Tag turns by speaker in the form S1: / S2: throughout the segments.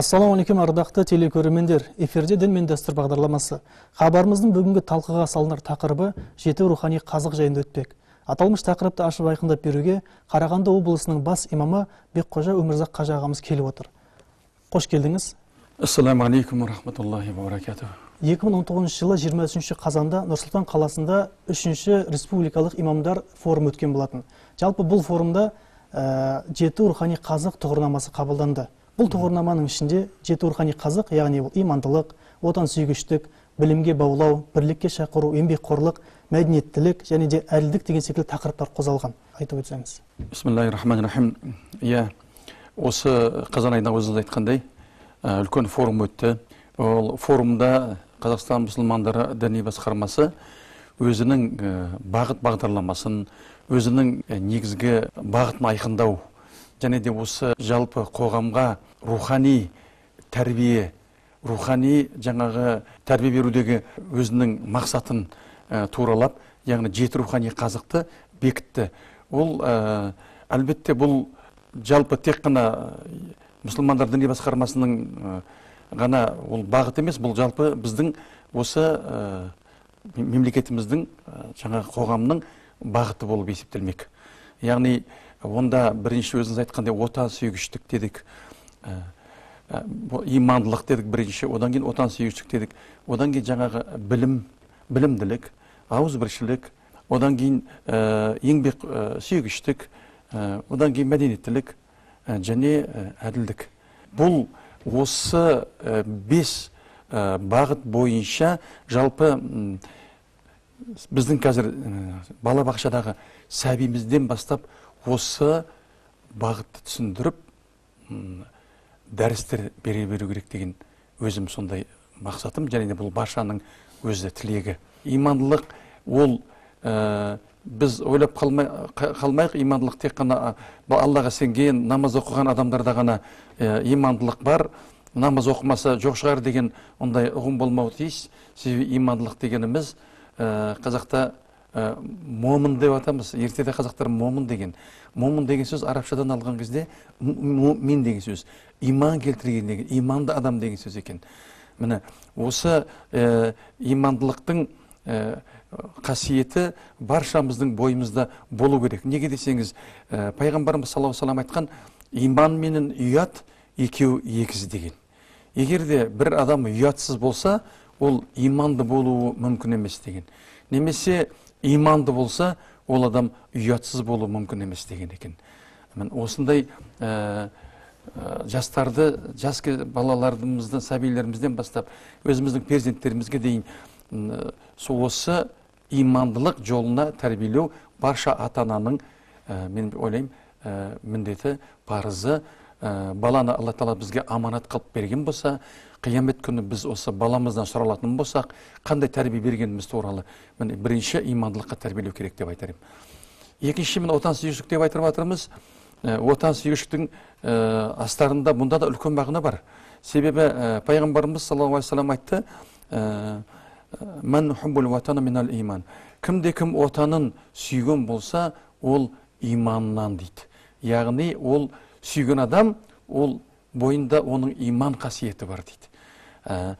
S1: ассалаумағалейкум ардақты телекөрермендер. Эфирде дін мен дәстүр бағдарламасы. Хабарымыздың бүгінгі талқыға салынар тақырыбы жеті рухани қазық жайында өтпек. Аталмыш тақырыпты ашып айқындап беруге қарағанды облысының бас имамы бекқожа өмірзақ қажы ағамыз келіп отыр. Қош келдіңіз.
S2: Ассаламу алейкум рахматуллахи ва баракату
S1: 2019 жылы 23 қазанда нұрсұлтан қаласында үшінші республикалық имамдар форумы өткен болатын. Жалпы бұл форумда ә, жеті рухани қазық тұғырнамасы қабылданды. Бұл тұғырнаманың ішінде жеті рухани қазық яғни ол имандылық отансүйгіштік білімге баулау бірлікке шақыру еңбекқорлық мәдениеттілік және де әділдік деген секілді тақырыптар қозғалған. Айтып өтсеңіз.
S2: Бисмиллахи рахмани рахим иә осы қазан айында өзіңіз айтқандай ә, үлкен форум өтті. Ол форумда қазақстан мұсылмандары діни басқармасы өзінің ә, бағыт бағдарламасын өзінің ә, негізгі бағытын айқындау және де осы жалпы қоғамға рухани тәрбие рухани жаңағы тәрбие берудегі өзінің мақсатын ә, туралап яғни жеті рухани қазықты бекітті. Ол ә, әлбетте бұл жалпы тек қана мұсылмандар діни басқармасының ғана ол бағыт емес бұл жалпы біздің осы ә, мемлекетіміздің жаңағы қоғамның бағыты болып есептелмек. Яғни онда бірінші өзіңіз айтқандай отансүйгіштік дедік. Ә, ә, имандылық дедік бірінші. Одан кейін отансүйгіштік дедік. Одан кейін жаңағы білім білімділік ауызбіршілік. Одан кейін ә, еңбек ә, сүйгіштік. Ә, одан кейін мәдениеттілік ә, және ә, әділдік. Бұл осы ә, бес ә, бағыт бойынша жалпы біздің қазір балабақшадағы сәбимізден бастап осы бағытты түсіндіріп дәрістер бере беру керек деген өзім сондай мақсатым. Және де бұл баршаның өзі тілегі. Имандылық ол ә, біз ойлап қалмай, қа- қалмайық. Имандылық тек қана аллаға сенген намаз оқыған адамдарда ғана ә, имандылық бар. Намаз оқымаса жоқ шығар деген ондай ұғым болмауы тиіс. Себебі имандылық дегеніміз ә, қазақта ә, момын деп атамыз. Ертеде қазақтар момын деген. Момын деген сөз арабшадан алған кезде мен деген сөз. Иман келтірген деген иманды адам деген сөз екен. Міне осы ә, имандылықтың ә, қасиеті баршамыздың бойымызда болу керек. Неге десеңіз ә, пайғамбарымыз саллаллаху алейhi айтқан иман менен ұят екеуі егіз деген. Егер де бір адам ұятсыз болса ол иманды болуы мүмкін емес деген. Немесе иманды болса ол адам ұятсыз болуы мүмкін емес деген екен. Міне осындай ә, ә, жастарды жас балаларымызды сәбилерімізден бастап өзіміздің перзенттерімізге дейін сол осы имандылық жолына тәрбиелеу барша ата ананың ә, мен ойлаймын ә, міндеті парызы. Ә, баланы алла тағала бізге аманат қылып берген болса қиямет күні біз осы баламыздан сұралатын болсақ қандай тәрбие бергеніміз туралы міне бірінші имандылыққа тәрбиелеу керек деп айтар едім екінші міне отансүйгіштік деп айтып жатырмыз отансүйгіштіктің ә, астарында бұнда да үлкен мағына бар себебі ә, пайғамбарымыз саллаллаху алейхи вассалам айтты ә, «Мән хуббул ватана минал иман кімде кім отанын сүйген болса ол иманнан дейді яғни ол сүйген адам ол бойында оның иман қасиеті бар дейді Ә,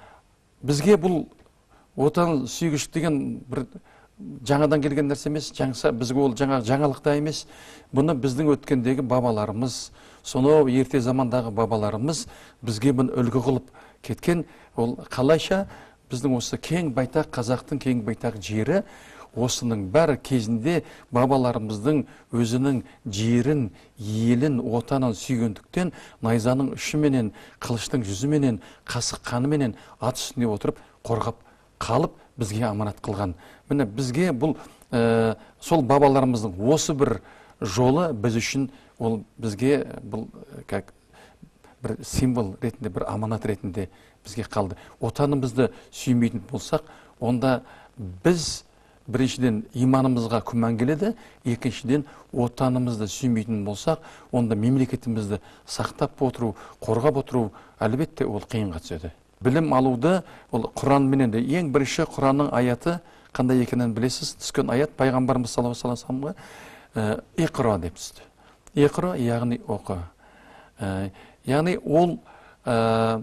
S2: бізге бұл отан сүйгіштік деген бір жаңадан келген нәрсе емес жаңса бізге ол жаңа жаңалық та емес. Бұны біздің өткендегі бабаларымыз сонау ерте замандағы бабаларымыз бізге бұны үлгі қылып кеткен. Ол қалайша? Біздің осы кең байтақ қазақтың кең байтақ жері осының бәрі кезінде бабаларымыздың өзінің жерін елін отанын сүйгендіктен найзаның ұшыменен қылыштың жүзіменен қасық қаныменен ат үстінде отырып қорғап қалып бізге аманат қылған. Міне бізге бұл ә, сол бабаларымыздың осы бір жолы біз үшін ол бізге бұл ә, как бір символ ретінде бір аманат ретінде бізге қалды. Отанымызды сүймейтін болсақ онда біз біріншіден иманымызға күмән келеді. Екіншіден отанымызды сүймейтін болсақ онда мемлекетімізді сақтап отыру қорғап отыру әлбетте ол қиынға түседі. Білім алуды ол құранменен де ең бірінші құранның аяты қандай екенін білесіз? Түскен аят пайғамбарымыз саллаллаху алейхи вассаламға ә, иқра деп түсті. Иқра яғни оқы. Ә, яғни ол ә,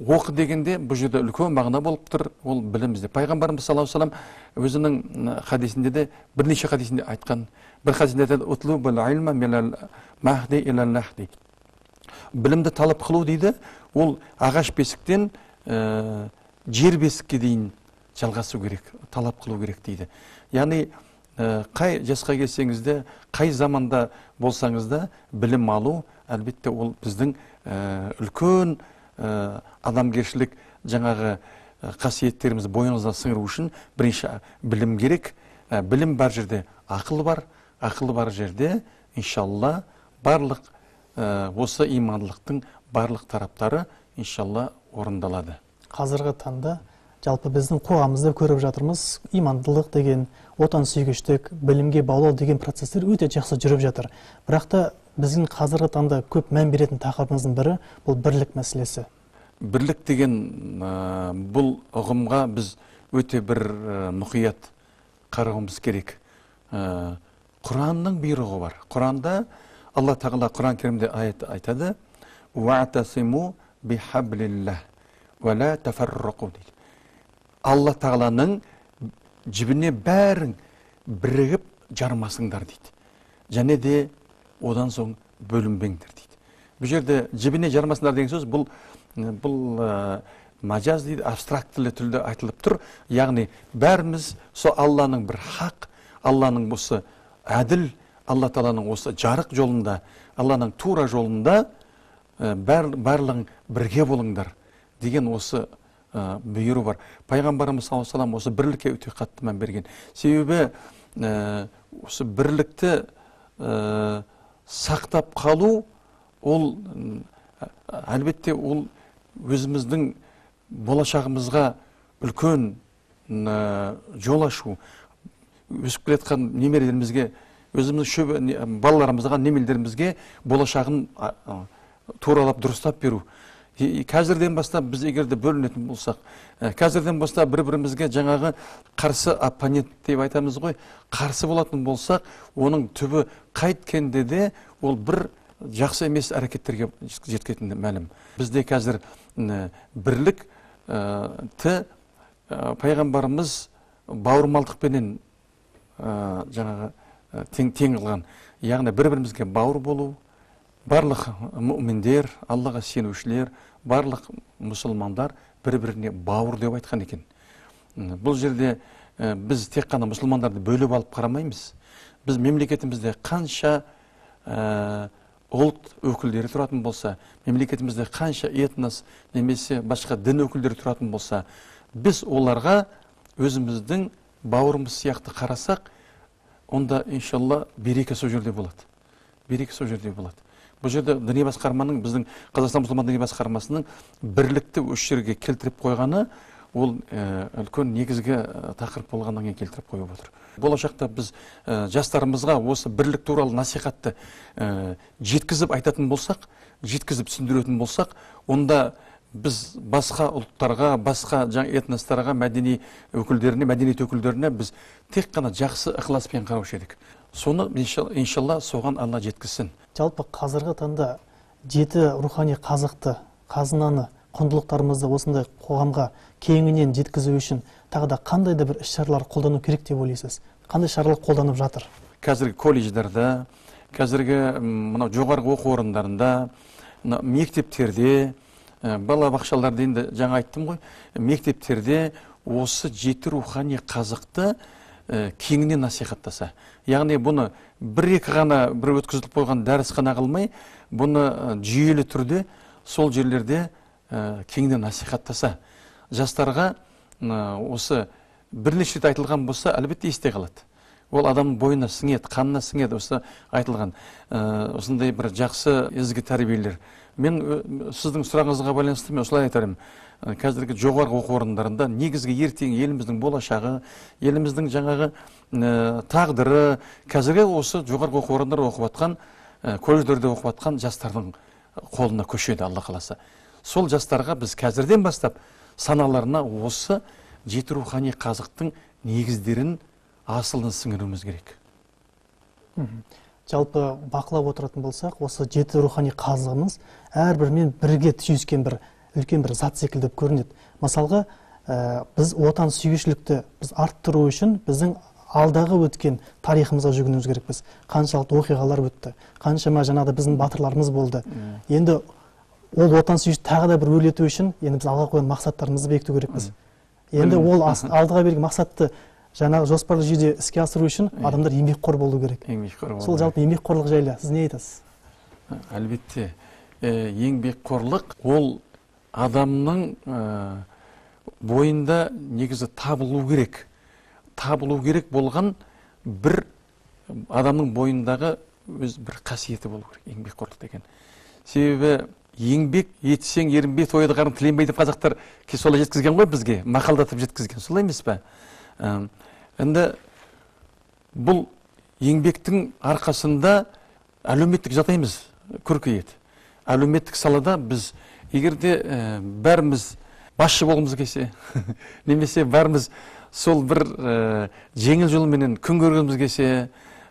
S2: оқы дегенде бұл жерде үлкен мағына болып тұр. Ол білім ізде пайғамбарымыз саллаллаху алейhi вассалам өзінің хадисінде де бірнеше хадисінде айтқан. Бір хадисінде білімді талап қылу дейді ол ағаш бесіктен ә, жер бесікке дейін жалғасу керек талап қылу керек дейді. Яғни ә, қай жасқа келсеңіз де қай заманда болсаңыз да білім алу әлбетте ол біздің ә, үлкен ә, адамгершілік жаңағы ә, қасиеттерімізді бойымызға сіңіру үшін бірінші білім керек. Ә, білім бар жерде ақыл бар. Ақыл бар жерде иншалла барлық ә, осы имандылықтың барлық тараптары иншалла орындалады.
S1: Қазіргі таңда жалпы біздің қоғамымызда көріп жатырмыз имандылық деген отансүйгіштік білімге баулау деген процесстер өте жақсы жүріп жатыр. Бірақ та біздің қазіргі таңда көп мән беретін тақырыбымыздың бірі бұл бірлік мәселесі.
S2: Бірлік деген ә, бұл ұғымға біз өте бір ә, мұқият қарауымыз керек. Ә, құранның бұйрығы бар. Құранда алла тағала құран кәрімде аят айтады. Алла тағаланың жібіне бәрің бірігіп жармасыңдар дейді. Және де одан соң бөлінбеңдер дейді. Бұл жерде жібіне жармасыңдар деген сөз бұл бұл мажаз дейді абстрактілі тілде айтылып тұр. Яғни бәріміз сол алланың бір хақ алланың осы әділ алла тағаланың осы жарық жолында алланың тура жолында бәр, барлығың бірге болыңдар деген осы ә, бұйыру бар. Пайғамбарымыз саллаллаху алейhi осы бірлікке өте қатты мән берген. Себебі ә, осы бірлікті сақтап қалу ол әлбетте ол өзіміздің болашағымызға үлкен жол ашу. Өсіп келе жатқан немерелерімізге өзіміз шөбі балаларымызға немелерімізге болашағын туралап дұрыстап беру. Қазірден бастап біз егер де бөлінетін болсақ қазірден бастап бір бірімізге жаңағы қарсы оппонент деп айтамыз ғой қарсы болатын болсақ оның түбі қайткенде де ол бір жақсы емес әрекеттерге жеткетіні мәлім. Бізде қазір бірлік ті пайғамбарымыз бауырмалдықпенен жаңағы тең, тең қылған. Яғни бір бірімізге бауыр болу барлық мүміндер аллаға сенушілер барлық мұсылмандар бір біріне бауыр деп айтқан екен. Бұл жерде біз тек қана мұсылмандарды бөліп алып қарамаймыз. Біз мемлекетімізде қанша ә, ұлт өкілдері тұратын болса мемлекетімізде қанша этнос немесе басқа дін өкілдері тұратын болса біз оларға өзіміздің бауырымыз сияқты қарасақ онда иншалла береке сол жерде болады. Береке сол жерде болады. Бұл жерде діни басқарманың біздің қазақстан мұсылман діни басқармасының бірлікті осы жерге келтіріп қойғаны ол үлкен негізгі тақырып болғаннан кейін келтіріп қойып отыр. Болашақта біз жастарымызға осы бірлік туралы насихатты жеткізіп айтатын болсақ жеткізіп түсіндіретін болсақ онда біз басқа ұлттарға басқа жаңа этностарға мәдени өкілдеріне мәдениет өкілдеріне біз тек қана жақсы ықыласпен қараушы едік. Соны иншалла соған алла жеткізсін.
S1: Жалпы қазіргі таңда жеті рухани қазықты қазынаны құндылықтарымызды осындай қоғамға кеңінен жеткізу үшін тағы да қандай да бір іс шаралар қолдану керек деп ойлайсыз? Қандай шаралар қолданып жатыр?
S2: Қазіргі колледждарда қазіргі мынау жоғарғы оқу орындарында мектептерде бала бақшаларда енді жаңа айттым ғой мектептерде осы жеті рухани қазықты кеңінен насихаттаса. Яғни бұны бір екі ғана бір өткізіліп қойған дәріс қана қылмай бұны жүйелі түрде сол жерлерде кеңінен насихаттаса. Жастарға осы бірнеше рет айтылған болса әлбетте есте қалады. Ол адамның бойына сіңеді қанына сіңеді осы айтылған. Осындай бір жақсы ізгі тәрбиелер. Мен сіздің сұрағыңызға байланысты мен осылай айтар едім. Қазіргі жоғарғы оқу орындарында негізгі ертең еліміздің болашағы еліміздің жаңағы тағдыры қазіргі осы жоғарғы оқу орындарда оқып жатқан колледждерде оқып жатқан жастардың қолына көшеді алла қаласа. Сол жастарға біз қазірден бастап саналарына осы жеті рухани қазықтың негіздерін асылын сіңіруіміз керек.
S1: Жалпы бақылап отыратын болсақ осы жеті рухани қазығымыз әрбірімен бірге түйіскен бір үлкен бір зат секілді көрінеді. Мысалға ә, біз отан сүйгіштікті біз арттыру үшін біздің алдағы өткен тарихымызға жүгінуіміз керекпіз қаншалықты оқиғалар өтті қаншама жаңағыдай біздің батырларымыз болды. Енді ол отан сүйгіштікті тағы да бір өрлету үшін енді біз алға қойған мақсаттарымызды бекіту керекпіз. Енді ол алдыға берген мақсатты жаңағы жоспарлы жүйеде іске асыру үшін адамдар еңбекқор болу керек.
S2: Еңбекқор
S1: сол жалпы еңбекқорлық жайлы сіз не айтасыз?
S2: Әлбетте. Еңбекқорлық ол адамның бойында негізі табылу керек. Табылу керек болған бір адамның бойындағы өз бір қасиеті болу керек еңбекқорлық деген. Себебі еңбек етсең ерінбей тойды қарын тіленбей деп қазақтар солай жеткізген ғой бізге мақалдатып жеткізген. Солай емес пе? Енді бұл еңбектің арқасында әлеуметтік жағдайымыз көркейеді әлеуметтік салада біз егер де бәріміз басшы болғымыз келсе немесе бәріміз сол бір ә, жеңіл жолменен күн көргіміз келсе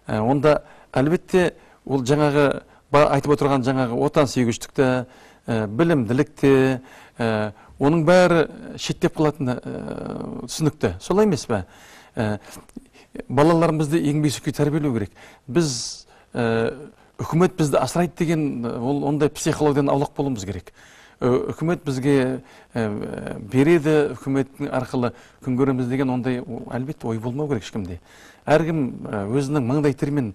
S2: онда әлбетте ол жаңағы айтып отырған жаңағы отансүйгіштікті ә, білімділікті ә, оның бәрі шеттеп қалатыны ә, түсінікті. Солай емес пе? Ә, балаларымызды еңбексүйге тәрбиелеу керек. Біз ә, үкімет бізді асырайды деген ол ондай психологиядан аулақ болуымыз керек. Үкімет бізге береді үкіметтің арқылы күн көреміз деген ондай әлбетте ой болмау керек ешкімде. Әркім өзінің маңдай термен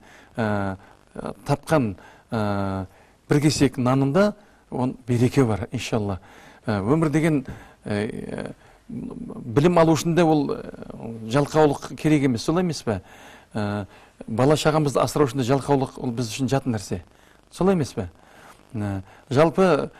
S2: тапқан бір кесек нанында он береке бар иншалла. Өмір деген білім алу үшін де ол жалқаулық керек емес солай емес пе? Бала шағамызды асырау үшін де жалқаулық ол біз үшін жат нәрсе. Солай емес пе? Жалпы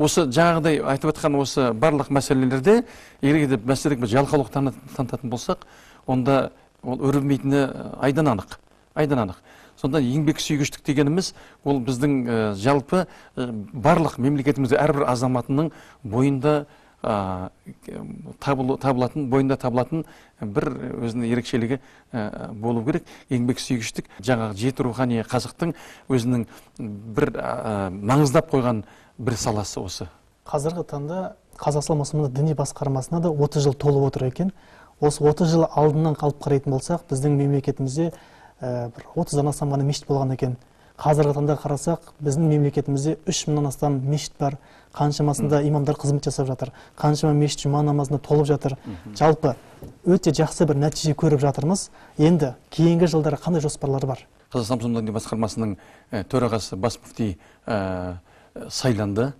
S2: осы жаңағыдай айтып отқан осы барлық мәселелерде егер де мәселеге жалқаулық танытатын болсақ онда ол өрбімейтіні айдан анық айдан анық сонда еңбексүйгіштік дегеніміз ол біздің жалпы барлық мемлекетімізде әрбір азаматының бойында табылатын бойында табылатын бір өзінің ерекшелігі болу керек. Еңбексүйгіштік жаңағы жеті рухани қазақтың өзінің бір маңыздап қойған бір саласы осы.
S1: Қазіргі таңда қазақстан мұсылмандар діни басқармасына да 30 жыл толып отыр екен. Осы 30 жыл алдынан қалып қарайтын болсақ біздің мемлекетімізде бір отыздан астам ғана мешіт болған екен. Қазіргі таңда қарасақ біздің мемлекетімізде үш мыңнан астам мешіт бар. Қаншамасында имамдар қызмет жасап жатыр. Қаншама мешіт жұма намазына толып жатыр. Жалпы өте жақсы бір нәтиже көріп жатырмыз. Енді кейінгі жылдары қандай жоспарлар бар?
S2: Қазақстан мұсылмандар діни басқармасының төрағасы бас мүфти сайланды.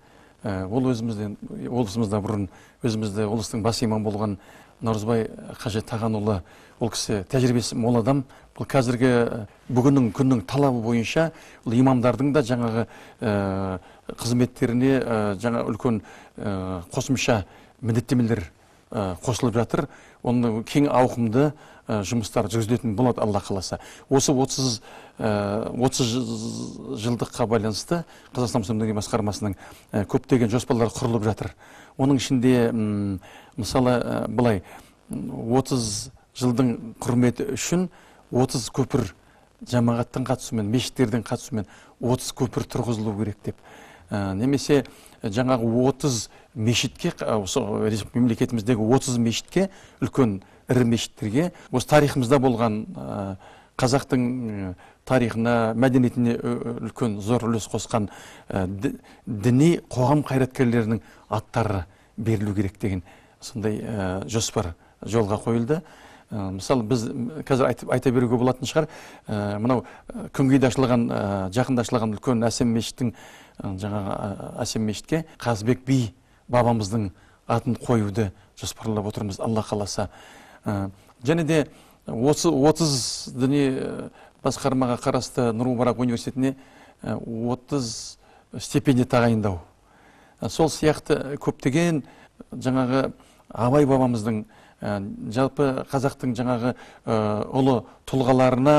S2: Ол өзімізден облысымызда бұрын өзімізде облыстың бас имамы болған наурызбай қажет тағанұлы ол кісі тәжірибесі мол адам. Бұл қазіргі бүгіннің күннің талабы бойынша бұл имамдардың да жаңағы қызметтеріне жаңа үлкен қосымша міндеттемелер қосылып жатыр. Оны кең ауқымды жұмыстар жүргізілетін болады алла қаласа. Осы 30 отыз жылдыққа байланысты қазақстан мұсылман басқармасының көптеген жоспарлар құрылып жатыр. Оның ішінде мысалы былай 30 жылдың құрметі үшін 30 көпір жамағаттың қатысуымен мешіттердің қатысуымен 30 көпір тұрғызылу керек деп. Немесе жаңағы 30 мешітке осы мемлекетіміздегі 30 мешітке үлкен ірі мешіттерге осы тарихымызда болған қазақтың тарихына мәдениетіне үлкен зор үлес қосқан діни қоғам қайраткерлерінің аттары берілу керек деген сондай жоспар жолға қойылды. Мысалы біз қазір айтып, айта беруге болатын шығар мынау күнгейде ашылған жақында ашылған үлкен әсем мешіттің жаңағы әсем мешітке қазыбек би бабамыздың атын қоюды жоспарлап отырмыз алла қаласа. Және де осы отыз діни басқармаға қарасты нұр мубарак университетіне отыз стипендия тағайындау. Сол сияқты көптеген жаңағы абай бабамыздың жалпы қазақтың жаңағы ұлы тұлғаларына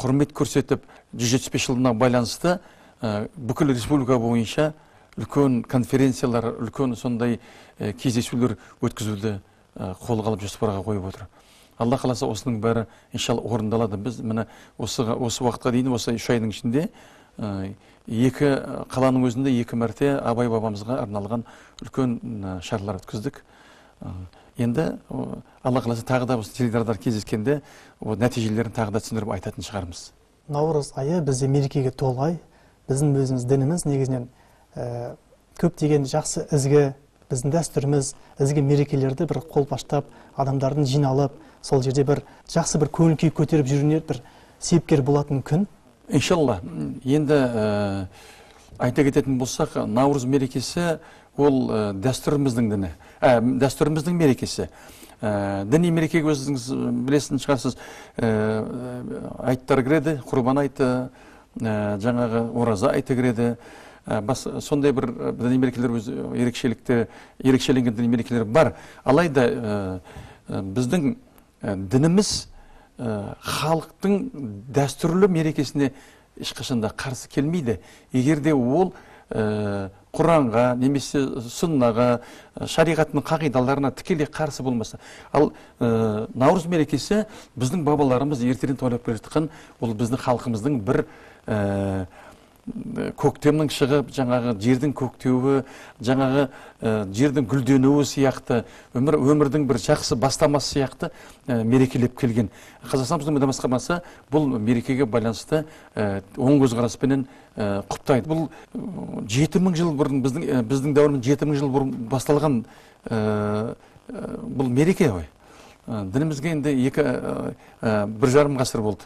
S2: құрмет көрсетіп 175 жылына байланысты бүкіл республика бойынша үлкен конференциялар үлкен сондай кездесулер өткізуді қолға алып жоспарға қойып отыр. Алла қаласа осының бәрі иншалла орындалады. Біз міне осы, осы уақытқа дейін осы үш айдың ішінде ә, екі қаланың өзінде екі мәрте абай бабамызға арналған үлкен шаралар өткіздік. Ә, енді алла қаласа тағы да осы теледидарда кездескенде нәтижелерін тағы да түсіндіріп айтатын шығармыз.
S1: Наурыз айы бізде мерекеге толы ай біздің өзіміз дініміз негізінен ә, көптеген жақсы ізгі біздің дәстүріміз ізгі мерекелерді бір қолпаштап адамдардың жиналып сол жерде бір жақсы бір көңіл күй көтеріп жүруіне бір себепкер болатын күн.
S2: Иншалла енді ә, айта кететін болсақ наурыз мерекесі ол ә, дәстүріміздің діні. Ә, дәстүріміздің мерекесі. Ә, діни мерекеге өзіңіз білесін шығарсыз. Ә, айттар кіреді құрбан айты ә, жаңағы ораза айты кіреді. Ә, бас, сондай бір діни мерекелер өз ерекшелікті ерекшеленген діни мерекелер бар. Алайда ә, біздің дініміз ә, халықтың дәстүрлі мерекесіне ешқашанда қарсы келмейді. Егер де ол ә, құранға немесе сүннаға ә, шариғаттың қағидаларына тікелей қарсы болмаса ал ә, наурыз мерекесі біздің бабаларымыз ертеден тойлап келе жатқан ол біздің халқымыздың бір ә, көктемнің шығып жаңағы жердің көктеуі жаңағы ә, жердің гүлденуі сияқты өмір өмірдің бір жақсы бастамасы сияқты ә, мерекелеп келген. Қазақстан мұсылман басқармасы бұл мерекеге байланысты ә, оң көзқараспенен ә, құптайды. Бұл жеті мың жыл бұрын біздің ә, біздің дәуіріміз жеті мың жыл бұрын басталған ә, бұл мереке ғой. Дінімізге енді екі бір жарым ғасыр болды.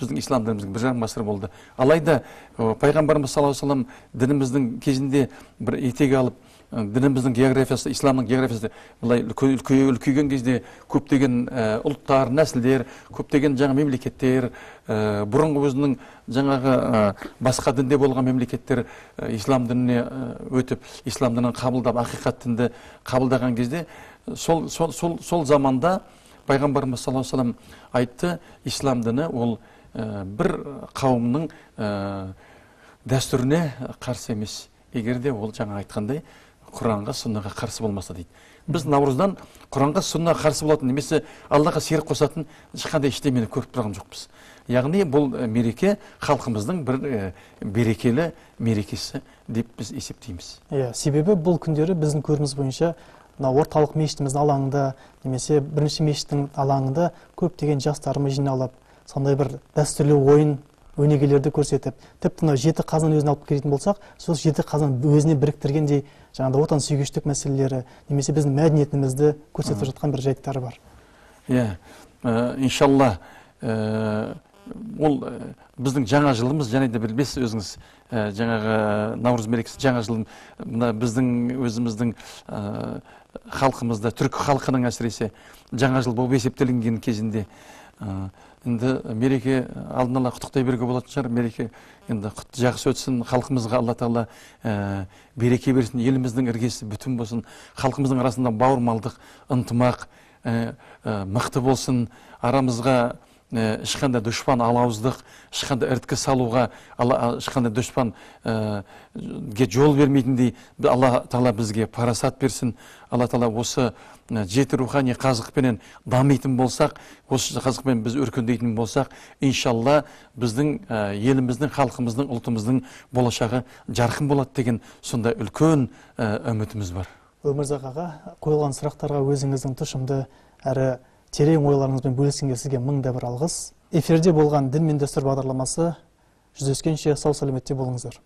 S2: Біздің ислам дініміздің бір жарым ғасыр болды. Алайда пайғамбарымыз саллаллаху алейхи вассалам дініміздің кезінде бір етек алып дініміздің географиясы исламның географиясы былай үлке- үлке- үлкейген кезде көптеген ұлттар нәсілдер көптеген жаңа мемлекеттер бұрынғы өзінің жаңағы басқа дінде болған мемлекеттер ислам дініне өтіп ислам дінін қабылдап ақиқат дінді қабылдаған кезде сол, сол, сол, сол заманда пайғамбарымыз саллаллаху вассалам айтты ислам діні ол бір қауымның ә, дәстүріне қарсы емес. Егер де ол жаңа айтқандай құранға сүннаға қарсы болмаса дейді. Біз наурыздан құранға сүннаға қарсы болатын немесе аллаға серік қосатын ешқандай ештемені көріп тұрған жоқпыз. Яғни бұл ә, мереке халқымыздың бір ә, берекелі мерекесі деп біз есептейміз.
S1: Иә себебі бұл күндері біздің көріміз бойынша мына орталық мешітіміздің алаңында немесе бірінші мешіттің алаңында көптеген жастарымыз жиналып сондай бір дәстүрлі ойын өнегелерді көрсетіп тіпті мына жеті қазан өзін алып келетін болсақ сол жеті қазан өзіне біріктіргендей жаңағыдай отансүйгіштік мәселелері немесе біздің мәдениетімізді көрсетіп жатқан бір жайттары бар.
S2: Иә ә, иншалла ә, ол ә, біздің жаңа жылымыз және де білесіз өзіңіз ә, жаңағы наурыз мерекесі жаңа жыл мына біздің өзіміздің ә, халқымызда түркі халқының әсіресе жаңа жыл болып есептелінген кезінде енді мереке алдын ала құттықтай беруге болатын шығар. Мереке енді құтты жақсы өтсін халқымызға алла тағала ә, береке берсін еліміздің іргесі бүтін болсын халқымыздың арасында бауырмалдық ынтымақ ә, ә, мықты болсын арамызға ешқандай дұшпан алауыздық ешқандай іріткі салуға ешқандай дұшпан ә, ге жол бермейтіндей алла тағала бізге парасат берсін. Алла тағала осы ә, жеті рухани қазықпенен дамитын болсақ осы қазықпен біз өркендейтін болсақ иншалла біздің еліміздің халқымыздың ұлтымыздың болашағы жарқын болады деген сондай үлкен үмітіміз бар.
S1: Өмірзақ аға қойылған сұрақтарға өзіңіздің тұшымды әрі терең ойларыңызбен бөліскенге сізге мың да бір алғыс. Эфирде болған дін мен дәстүр бағдарламасы жүздескенше сау сәлеметте болыңыздар.